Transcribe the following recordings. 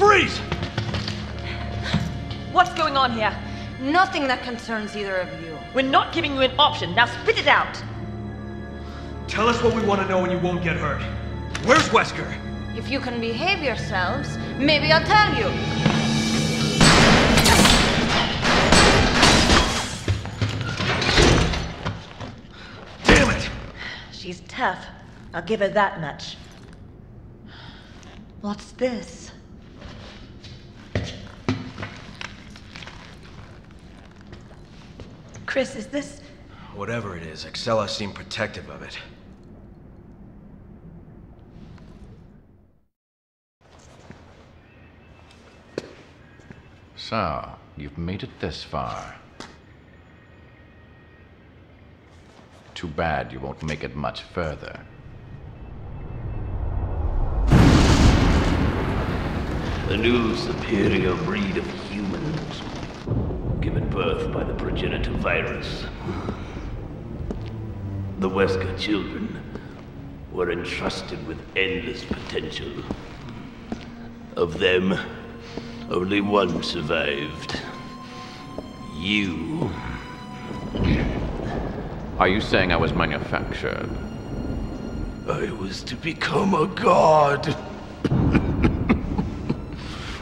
Freeze! What's going on here? Nothing that concerns either of you. We're not giving you an option. Now spit it out. Tell us what we want to know and you won't get hurt. Where's Wesker? If you can behave yourselves, maybe I'll tell you. Damn it! She's tough. I'll give her that much. What's this? Chris, is this. Whatever it is, Excella seemed protective of it. So, you've made it this far. Too bad you won't make it much further. A new superior breed of humans, given birth by the progenitor virus. The Wesker children were entrusted with endless potential. Of them, only one survived. You. Are you saying I was manufactured? I was to become a god.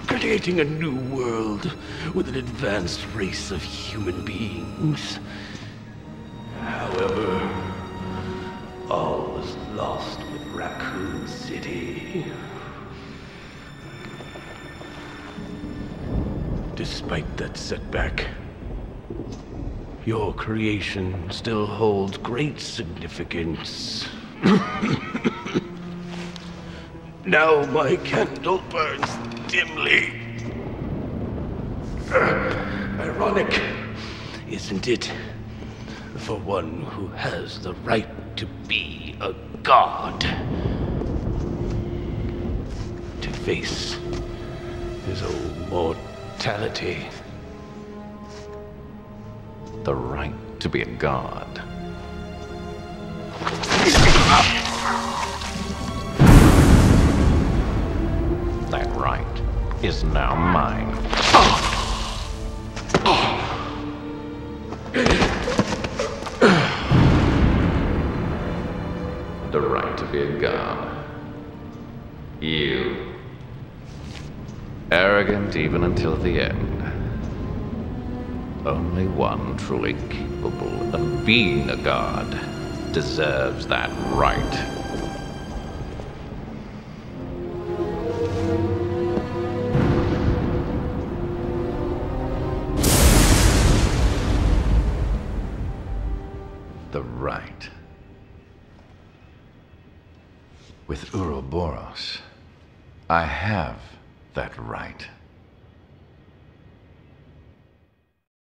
Creating a new world with an advanced race of human beings. However, all was lost with Raccoon City. Despite that setback, your creation still holds great significance. now my candle burns dimly. Uh, ironic, isn't it? For one who has the right to be a god. To face his own mortality. The right to be a god. is now mine. The right to be a god. You. Arrogant even until the end. Only one truly capable of being a god deserves that right. The right. With Uroboros, I have that right.